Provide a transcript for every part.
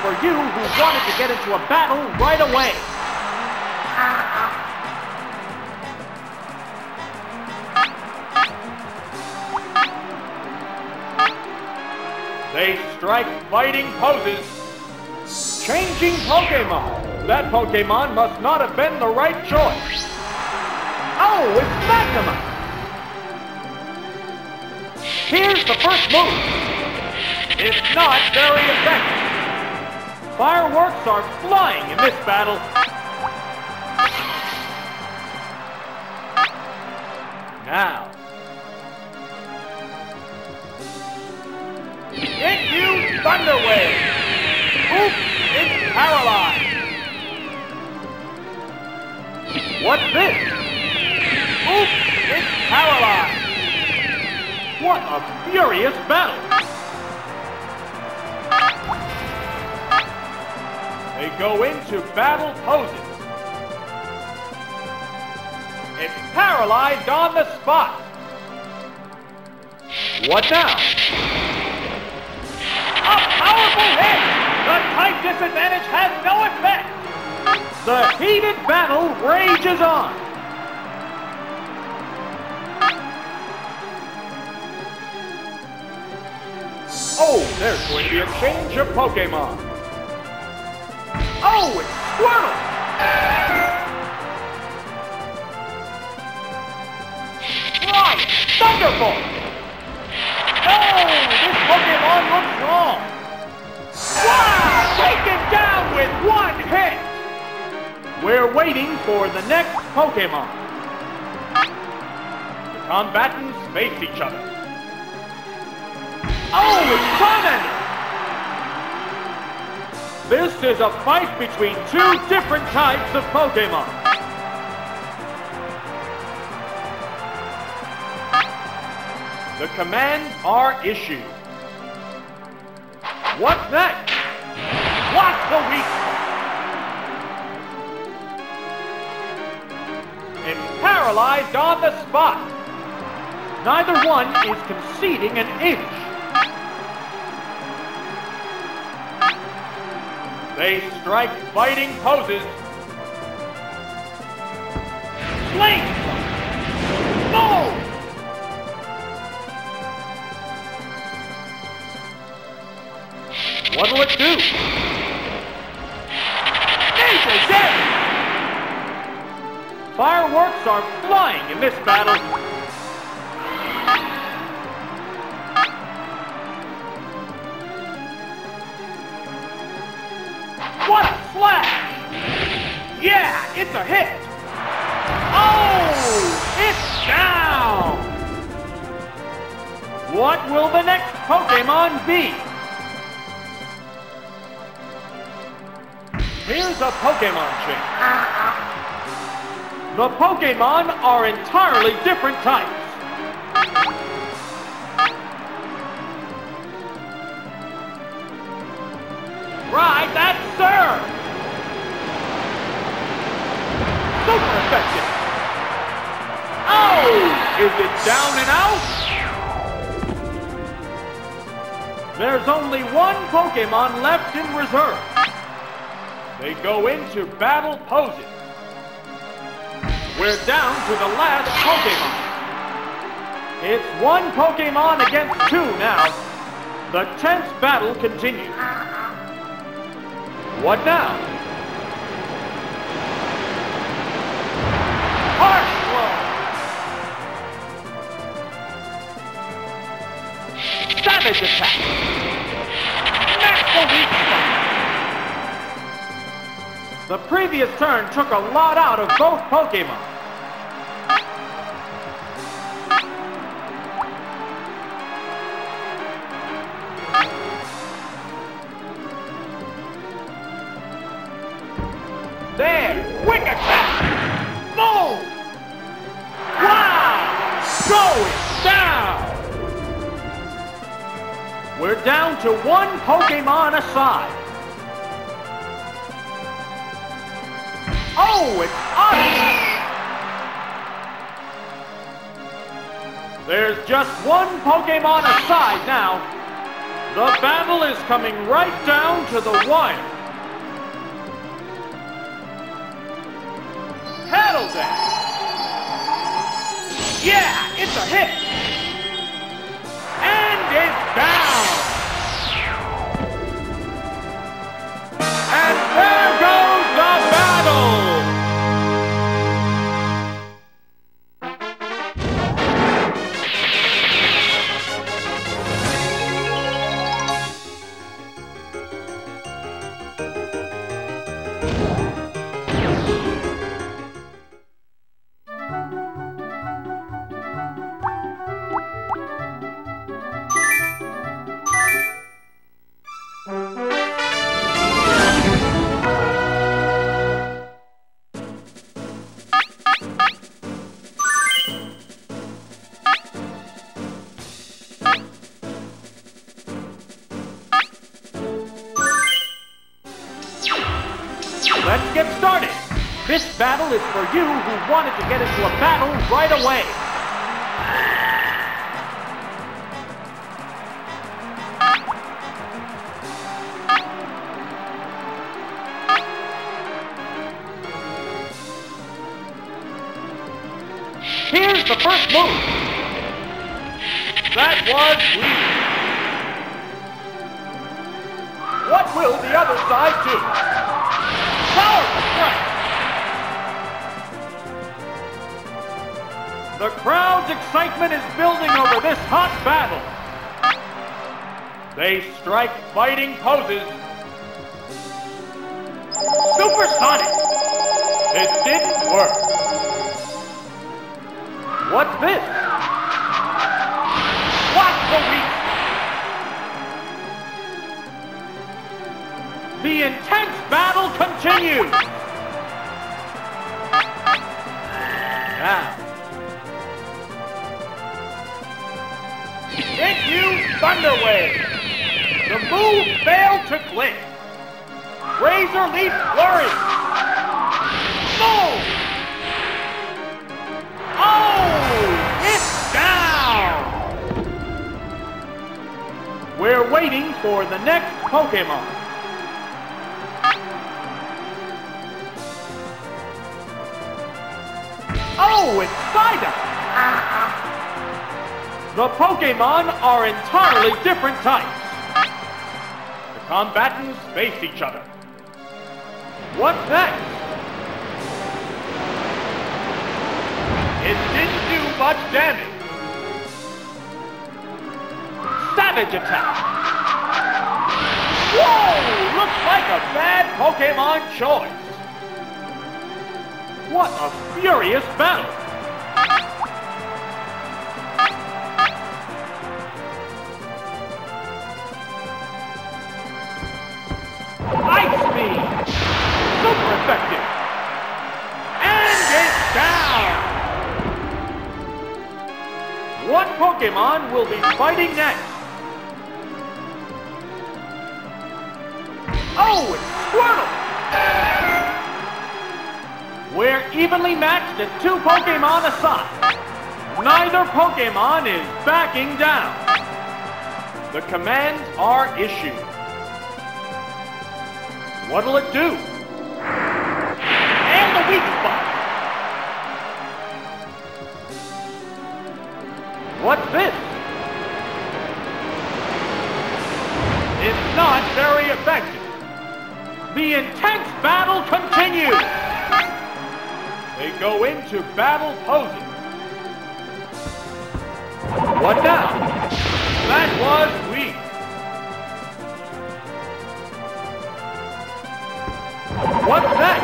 For you who wanted to get into a battle right away. They strike fighting poses. Changing Pokemon. That Pokemon must not have been the right choice. Oh, it's Magnemite. Here's the first move. It's not very effective. Fireworks are flying in this battle. Now. Hit you, Thunder Wave! Oop, it's paralyzed. What's this? Oop, it's paralyzed. What a furious battle! They go into battle poses. It's paralyzed on the spot. What now? A powerful hit! The type disadvantage has no effect! The heated battle rages on! Oh, there's going to be a change of Pokemon. Oh, it's Squirtle! Flying Thunderbolt! No, this Pokemon looks wrong. Wow, taken down with one hit! We're waiting for the next Pokemon. The combatants face each other. Oh, it's Charmander! This is a fight between two different types of Pokemon. The commands are issued. What's next? What's the weak? It's paralyzed on the spot. Neither one is conceding an inch. They strike fighting poses. Sling! Boom! What'll it do? Nature's dead! Fireworks are flying in this battle. What! Yeah, it's a hit! Oh, it's down! What will the next Pokemon be? Here's a Pokemon change. The Pokemon are entirely different types. Right, that's sir! Super effective! Oh! Is it down and out? There's only one Pokemon left in reserve. They go into battle poses. We're down to the last Pokemon. It's one Pokemon against two now. The tense battle continues. What now? The previous turn took a lot out of both Pokemon. To one Pokemon aside. Oh, it's us! There's just one Pokemon aside now. The battle is coming right down to the wire. Paddle dash. Yeah, it's a hit. And it's down. Get started. This battle is for you who wanted to get into a battle right away. Here's the first move. That was weak. What will the other side do? The crowd's excitement is building over this hot battle. They strike fighting poses. Supersonic! It didn't work. What's this? The intense battle continues! Now. It used Thunder Wave! The move failed to click! Razor Leaf Flurry! Boom! Oh! It's down! We're waiting for the next Pokemon. Oh, it's Psyduck! The Pokemon are entirely different types. The combatants face each other. What's next? It didn't do much damage. Savage attack! Whoa! Looks like a bad Pokemon choice. What a furious battle! Ice Beam! Super effective! And it's down! What Pokemon will be fighting next? Oh, it's Squirtle! Evenly matched at two Pokemon aside. Neither Pokemon is backing down. The commands are issued. What'll it do? And the weak spot. What's this? It's not very effective. The intense battle continues. They go into battle poses. What now? That was weak. What's that?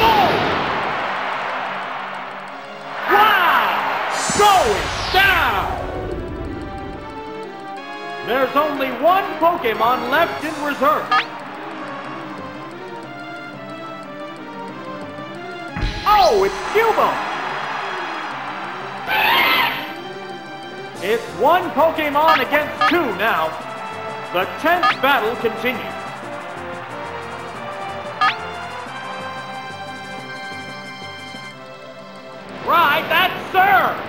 Boom! Wow! Going down! There's only one Pokemon left in reserve. Oh, it's Cubone! It's one Pokemon against two now. The tenth battle continues. Right, that's Sir!